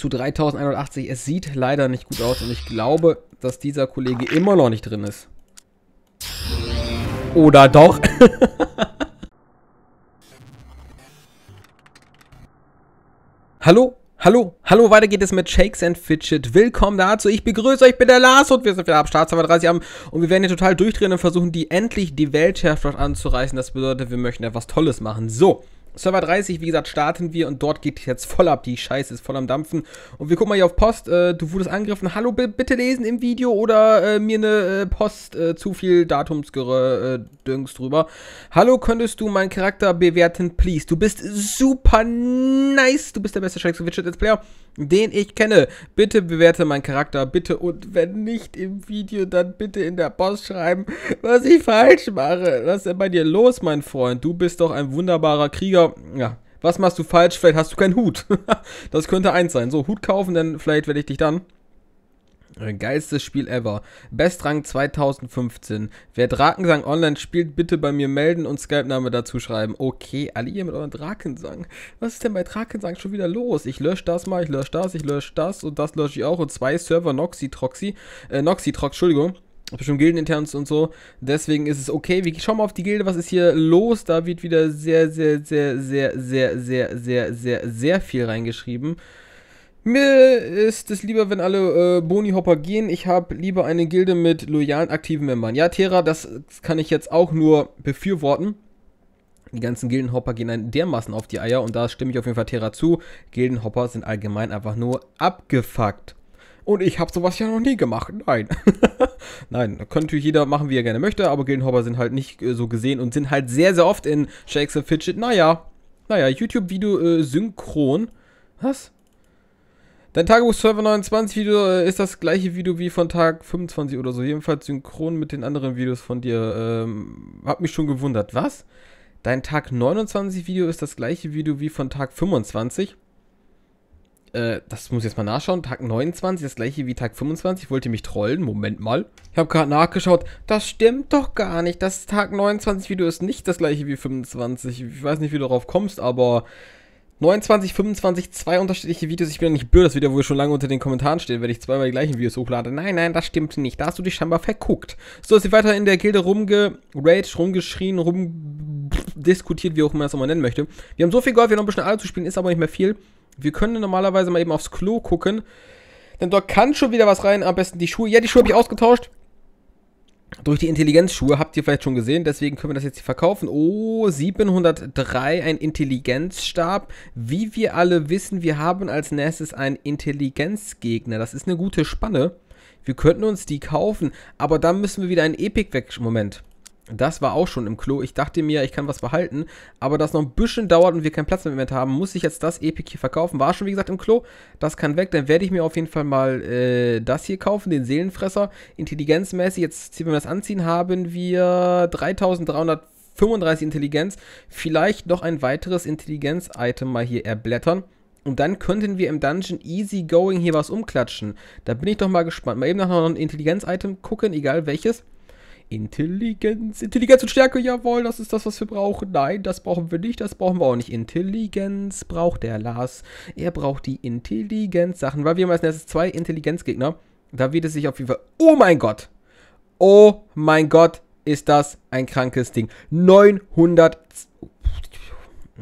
zu 3180. Es sieht leider nicht gut aus und ich glaube, dass dieser Kollege immer noch nicht drin ist. Oder doch? Hallo? Hallo, hallo, weiter geht es mit Shakes and Fidget. Willkommen dazu. Ich begrüße euch, ich bin der Lars und wir sind wieder am Start 30 haben und wir werden hier total durchdrehen und versuchen, die endlich die Weltherrschaft anzureißen. Das bedeutet, wir möchten etwas Tolles machen. So, Server 30, wie gesagt, starten wir und dort geht jetzt voll ab. Die Scheiße ist voll am Dampfen. Und wir gucken mal hier auf Post. Äh, du wurdest angegriffen. Hallo, bitte lesen im Video oder äh, mir eine äh, Post äh, zu viel Datumsgerö-Düngs äh, drüber. Hallo, könntest du meinen Charakter bewerten, please? Du bist super nice. Du bist der beste Shakespeare Widget Let's Player den ich kenne. Bitte bewerte meinen Charakter, bitte und wenn nicht im Video, dann bitte in der Post schreiben, was ich falsch mache. Was ist denn bei dir los, mein Freund? Du bist doch ein wunderbarer Krieger. Ja, was machst du falsch? Vielleicht hast du keinen Hut. das könnte eins sein. So, Hut kaufen, dann vielleicht werde ich dich dann äh, geilstes Spiel ever. Bestrang 2015. Wer Drakensang online spielt, bitte bei mir melden und Skype-Name dazu schreiben. Okay, alle ihr mit eurem Drakensang. Was ist denn bei Drakensang schon wieder los? Ich lösche das mal, ich lösche das, ich lösche das und das lösche ich auch. Und zwei Server Noxitroxy, äh, Noxitrox, Entschuldigung. Bestimmt Gildeninterns und so. Deswegen ist es okay. Wir schauen mal auf die Gilde. Was ist hier los? Da wird wieder sehr, sehr, sehr, sehr, sehr, sehr, sehr, sehr, sehr viel reingeschrieben. Mir ist es lieber, wenn alle äh, Boni-Hopper gehen. Ich habe lieber eine Gilde mit loyalen, aktiven Membern. Ja, Terra, das kann ich jetzt auch nur befürworten. Die ganzen Gildenhopper gehen einen dermaßen auf die Eier und da stimme ich auf jeden Fall Terra zu. Gildenhopper sind allgemein einfach nur abgefuckt. Und ich habe sowas ja noch nie gemacht. Nein. Nein, kann natürlich jeder machen, wie er gerne möchte, aber Gildenhopper sind halt nicht äh, so gesehen und sind halt sehr, sehr oft in Shakes and Fidget. Naja, naja, YouTube-Video äh, synchron. Was? Dein Tagebuch-Server 29 Video äh, ist das gleiche Video wie von Tag 25 oder so. Jedenfalls synchron mit den anderen Videos von dir. Ähm, hab mich schon gewundert. Was? Dein Tag 29 Video ist das gleiche Video wie von Tag 25? Äh, das muss ich jetzt mal nachschauen. Tag 29, das gleiche wie Tag 25. Wollte mich trollen? Moment mal. Ich habe gerade nachgeschaut. Das stimmt doch gar nicht. Das Tag 29 Video ist nicht das gleiche wie 25. Ich weiß nicht, wie du darauf kommst, aber 29, 25, zwei unterschiedliche Videos. Ich bin ja nicht blöd, das Video, wo schon lange unter den Kommentaren steht, wenn ich zweimal die gleichen Videos hochlade. Nein, nein, das stimmt nicht. Da hast du dich scheinbar verguckt. So, ist sie weiter in der Gilde rumgeraged, rumgeschrien, rumdiskutiert, wie auch man das nochmal nennen möchte. Wir haben so viel Golf, wir haben noch ein bisschen alle zu spielen, ist aber nicht mehr viel. Wir können normalerweise mal eben aufs Klo gucken. Denn dort kann schon wieder was rein. Am besten die Schuhe. Ja, die Schuhe habe ich ausgetauscht durch die Intelligenzschuhe, habt ihr vielleicht schon gesehen, deswegen können wir das jetzt hier verkaufen. Oh, 703, ein Intelligenzstab. Wie wir alle wissen, wir haben als nächstes einen Intelligenzgegner. Das ist eine gute Spanne. Wir könnten uns die kaufen, aber dann müssen wir wieder einen Epic weg. Moment. Das war auch schon im Klo. Ich dachte mir, ich kann was behalten, aber das noch ein bisschen dauert und wir keinen Platz mehr im Invent haben, muss ich jetzt das Epic hier verkaufen. War schon, wie gesagt, im Klo. Das kann weg. Dann werde ich mir auf jeden Fall mal äh, das hier kaufen, den Seelenfresser. Intelligenzmäßig, jetzt, wenn wir das anziehen, haben wir 3335 Intelligenz. Vielleicht noch ein weiteres Intelligenz-Item mal hier erblättern. Und dann könnten wir im Dungeon easy going hier was umklatschen. Da bin ich doch mal gespannt. Mal eben nach noch ein Intelligenz-Item gucken, egal welches. Intelligenz. Intelligenz und Stärke, jawohl, das ist das, was wir brauchen. Nein, das brauchen wir nicht, das brauchen wir auch nicht. Intelligenz braucht der Lars. Er braucht die Intelligenz-Sachen, weil wir haben als nächstes zwei Intelligenzgegner. Da wird es sich auf jeden Fall. Oh mein Gott! Oh mein Gott, ist das ein krankes Ding. 900.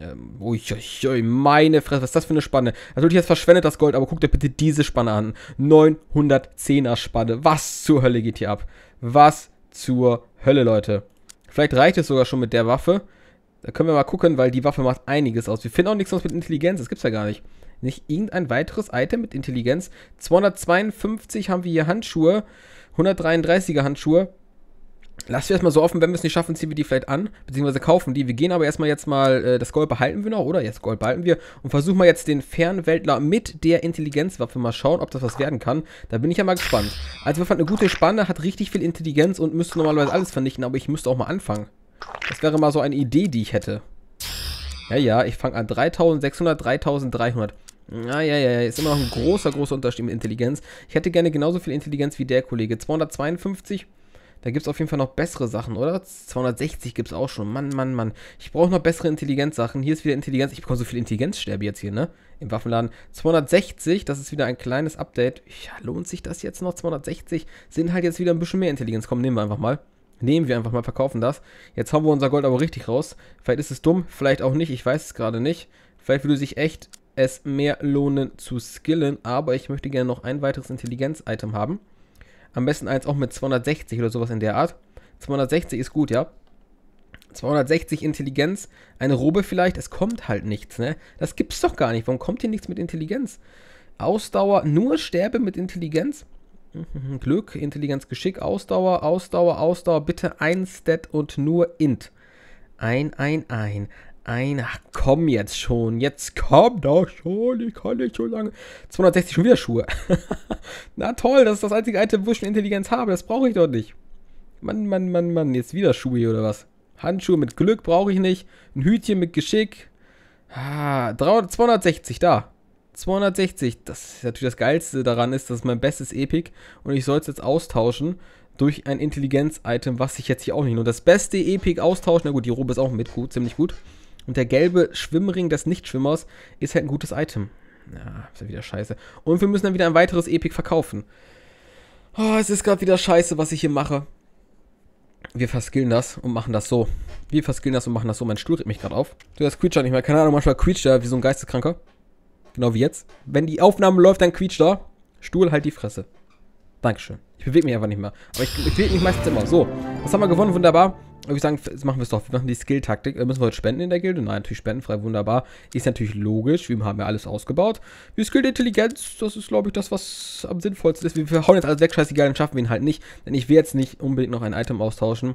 Ähm, uiuiui, meine Fresse, was ist das für eine Spanne? Natürlich jetzt verschwendet das Gold, aber guck dir bitte diese Spanne an. 910er Spanne. Was zur Hölle geht hier ab? Was zur Hölle, Leute. Vielleicht reicht es sogar schon mit der Waffe. Da können wir mal gucken, weil die Waffe macht einiges aus. Wir finden auch nichts aus mit Intelligenz, das gibt's ja gar nicht. Nicht irgendein weiteres Item mit Intelligenz. 252 haben wir hier Handschuhe. 133er Handschuhe. Lassen wir erstmal so offen, wenn wir es nicht schaffen, ziehen wir die vielleicht an, beziehungsweise kaufen die. Wir gehen aber erstmal jetzt mal, äh, das Gold behalten wir noch, oder? Jetzt Gold behalten wir und versuchen mal jetzt den Fernweltler mit der Intelligenzwaffe mal schauen, ob das was werden kann. Da bin ich ja mal gespannt. Also wir fanden eine gute Spanne, hat richtig viel Intelligenz und müsste normalerweise alles vernichten, aber ich müsste auch mal anfangen. Das wäre mal so eine Idee, die ich hätte. Ja, ja, ich fange an 3600, 3300. Ja, ja, ja, ist immer noch ein großer, großer Unterschied mit Intelligenz. Ich hätte gerne genauso viel Intelligenz wie der Kollege. 252 Da gibt es auf jeden Fall noch bessere Sachen, oder? 260 gibt es auch schon. Mann, Mann, Mann. Ich brauche noch bessere Intelligenzsachen. Hier ist wieder Intelligenz. Ich bekomme so viel Intelligenzsterbe jetzt hier, ne? Im Waffenladen. 260, das ist wieder ein kleines Update. Ja, lohnt sich das jetzt noch? 260 sind halt jetzt wieder ein bisschen mehr Intelligenz. Komm, nehmen wir einfach mal. Nehmen wir einfach mal, verkaufen das. Jetzt haben wir unser Gold aber richtig raus. Vielleicht ist es dumm, vielleicht auch nicht. Ich weiß es gerade nicht. Vielleicht würde sich echt es mehr lohnen zu skillen. Aber ich möchte gerne noch ein weiteres Intelligenz-Item haben. Am besten eins auch mit 260 oder sowas in der Art. 260 ist gut, ja. 260 Intelligenz, eine Robe vielleicht, es kommt halt nichts, ne? Das gibt's doch gar nicht. Warum kommt hier nichts mit Intelligenz? Ausdauer, nur Sterbe mit Intelligenz? Mhm, Glück, Intelligenz, Geschick, Ausdauer, Ausdauer, Ausdauer, bitte ein Stat und nur Int. Ein, ein, ein. Ein, ach komm jetzt schon, jetzt komm doch schon, ich kann nicht so lange. 260 schon wieder Schuhe. Na toll, das ist das einzige Item, wo ich schon Intelligenz habe, das brauche ich doch nicht. Mann, Mann, Mann, Mann, jetzt wieder Schuhe oder was? Handschuhe mit Glück brauche ich nicht. Ein Hütchen mit Geschick. Ah, 300, 260, da. 260, das ist natürlich das Geilste daran ist, das ist mein bestes Epic und ich soll es jetzt austauschen durch ein Intelligenz-Item, was ich jetzt hier auch nicht nur das beste Epic austauschen. Na gut, die Robe ist auch mit gut, ziemlich gut. Und der gelbe Schwimmring des Nichtschwimmers ist halt ein gutes Item. Ja, ist ja wieder scheiße. Und wir müssen dann wieder ein weiteres Epic verkaufen. Oh, es ist gerade wieder scheiße, was ich hier mache. Wir verskillen das und machen das so. Wir verskillen das und machen das so. Mein Stuhl regt mich gerade auf. Du, das quietscht nicht mehr. Keine Ahnung, manchmal quietscht er wie so ein Geisteskranker. Genau wie jetzt. Wenn die Aufnahme läuft, dann quietscht er. Stuhl, halt die Fresse. Dankeschön. Ich bewege mich einfach nicht mehr. Aber ich, ich bewege mich meistens immer. So, das haben wir gewonnen. Wunderbar würde ich sagen, machen wir es doch. Wir machen die Skill-Taktik. Äh, müssen wir heute spenden in der Gilde? Nein, natürlich spendenfrei, wunderbar. Ist natürlich logisch. Wir haben ja alles ausgebaut. Die Skill-Intelligenz, das ist, glaube ich, das, was am sinnvollsten ist. Wir hauen jetzt alles weg, scheißegal, dann schaffen wir ihn halt nicht. Denn ich will jetzt nicht unbedingt noch ein Item austauschen.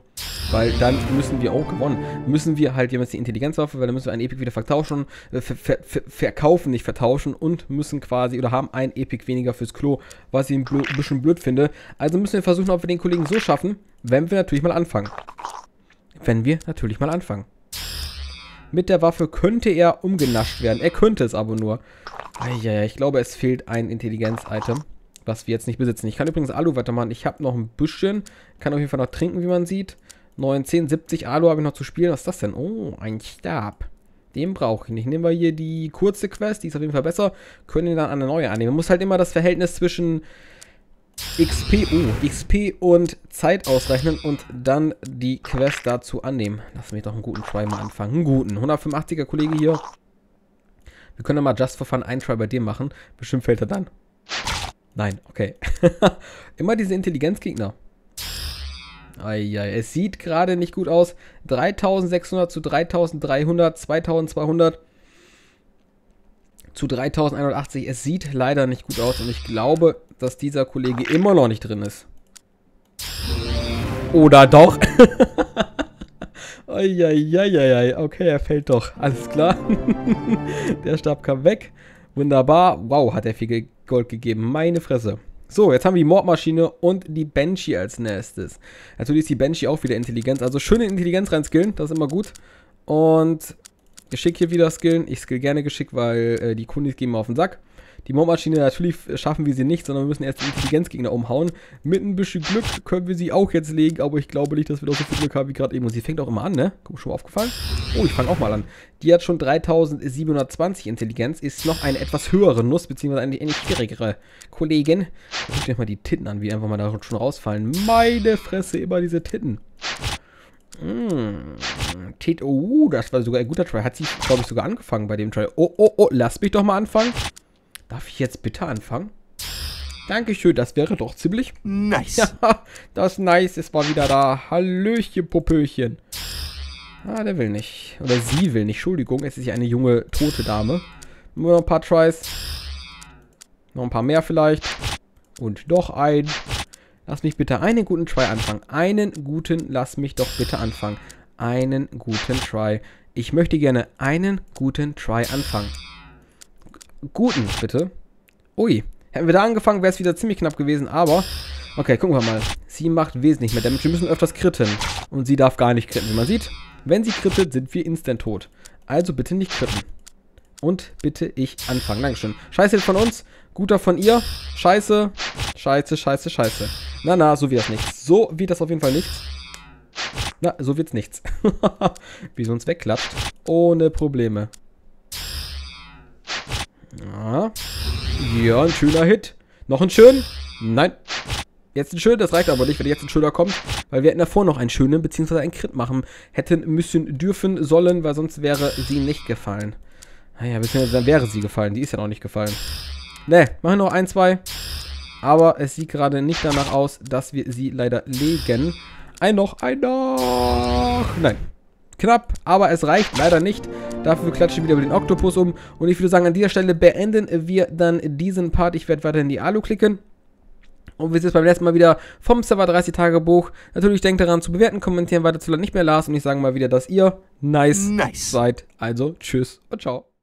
Weil dann müssen wir auch gewonnen. Müssen wir halt, jetzt die Intelligenzwaffe, weil dann müssen wir ein Epic wieder vertauschen, äh, ver ver ver verkaufen, nicht vertauschen und müssen quasi, oder haben ein Epic weniger fürs Klo, was ich ein bisschen blöd finde. Also müssen wir versuchen, ob wir den Kollegen so schaffen, wenn wir natürlich mal anfangen. Wenn wir natürlich mal anfangen. Mit der Waffe könnte er umgenascht werden. Er könnte es aber nur. Eieiei, ich glaube, es fehlt ein Intelligenz-Item, was wir jetzt nicht besitzen. Ich kann übrigens Alu weitermachen. Ich habe noch ein bisschen. Kann auf jeden Fall noch trinken, wie man sieht. 9, 10, 70 Alu habe ich noch zu spielen. Was ist das denn? Oh, ein Stab. Den brauche ich nicht. Nehmen wir hier die kurze Quest, die ist auf jeden Fall besser. Können wir dann eine neue annehmen. Man muss halt immer das Verhältnis zwischen XP, uh, XP und Zeit ausrechnen und dann die Quest dazu annehmen. Lass mich doch einen guten Try mal anfangen. Einen guten. 185er Kollege hier. Wir können mal Just for Fun einen Try bei dir machen. Bestimmt fällt er dann. Nein, okay. Immer diese Intelligenzgegner. Eieiei, es sieht gerade nicht gut aus. 3600 zu 3300, 2200 zu 3180. Es sieht leider nicht gut aus und ich glaube, dass dieser Kollege immer noch nicht drin ist. Oder doch? Eieieiei, okay, er fällt doch. Alles klar. Der Stab kam weg. Wunderbar. Wow, hat er viel Gold gegeben. Meine Fresse. So, jetzt haben wir die Mordmaschine und die Banshee als nächstes. Natürlich ist die Banshee auch wieder Intelligenz. Also schöne Intelligenz rein skillen, das ist immer gut. Und Geschick hier wieder skillen. Ich skill gerne Geschick, weil äh, die Kundis gehen mir auf den Sack. Die Mordmaschine, natürlich schaffen wir sie nicht, sondern wir müssen erst die Intelligenzgegner umhauen. Mit ein bisschen Glück können wir sie auch jetzt legen, aber ich glaube nicht, dass wir doch so viel Glück haben wie gerade eben. Und sie fängt auch immer an, ne? Guck, schon mal aufgefallen? Oh, ich fange auch mal an. Die hat schon 3720 Intelligenz, ist noch eine etwas höhere Nuss, beziehungsweise eine, eine schwierigere Kollegin. Guck dir mal die Titten an, wie einfach mal da schon rausfallen. Meine Fresse, immer diese Titten. Mmh. Tit oh, das war sogar ein guter Try. Hat sie, glaube ich, sogar angefangen bei dem Try. Oh, oh, oh, lass mich doch mal anfangen. Darf ich jetzt bitte anfangen? Dankeschön, das wäre doch ziemlich nice. Ja, das Nice ist mal wieder da. Hallöchen, Popöchen. Ah, der will nicht. Oder sie will nicht. Entschuldigung, es ist ja eine junge, tote Dame. Nur noch ein paar Tries. Noch ein paar mehr vielleicht. Und noch ein. Lass mich bitte einen guten Try anfangen. Einen guten, lass mich doch bitte anfangen. Einen guten Try. Ich möchte gerne einen guten Try anfangen. Guten, bitte. Ui. Hätten wir da angefangen, wäre es wieder ziemlich knapp gewesen, aber... Okay, gucken wir mal. Sie macht wesentlich mehr Damage. Wir müssen öfters kritten. Und sie darf gar nicht kritten. Wie man sieht, wenn sie krittet, sind wir instant tot. Also bitte nicht kritten. Und bitte ich anfangen. Dankeschön. Scheiße von uns. Guter von ihr. Scheiße. Scheiße, scheiße, scheiße. Na, na, so wird das nichts. So wird das auf jeden Fall nichts. Na, so wird's nichts. Wie es uns wegklappt. Ohne Probleme. Ja. ja, ein schöner Hit. Noch ein schön? Nein. Jetzt ein schön, das reicht aber nicht, wenn jetzt ein schöner kommt, weil wir hätten davor noch einen schönen, beziehungsweise einen Crit machen hätten müssen, dürfen, sollen, weil sonst wäre sie nicht gefallen. Naja, dann wäre sie gefallen, die ist ja noch nicht gefallen. Ne, machen noch ein, zwei. Aber es sieht gerade nicht danach aus, dass wir sie leider legen. Ein noch, ein noch. Nein. Knapp, aber es reicht leider nicht. Dafür klatschen wir wieder über den Oktopus um. Und ich würde sagen, an dieser Stelle beenden wir dann diesen Part. Ich werde weiter in die Alu klicken. Und wir sehen uns beim nächsten Mal wieder vom Server 30 Tagebuch. Natürlich denkt daran zu bewerten, kommentieren, weiter zu nicht mehr Lars. Und ich sage mal wieder, dass ihr nice, nice. seid. Also tschüss und ciao.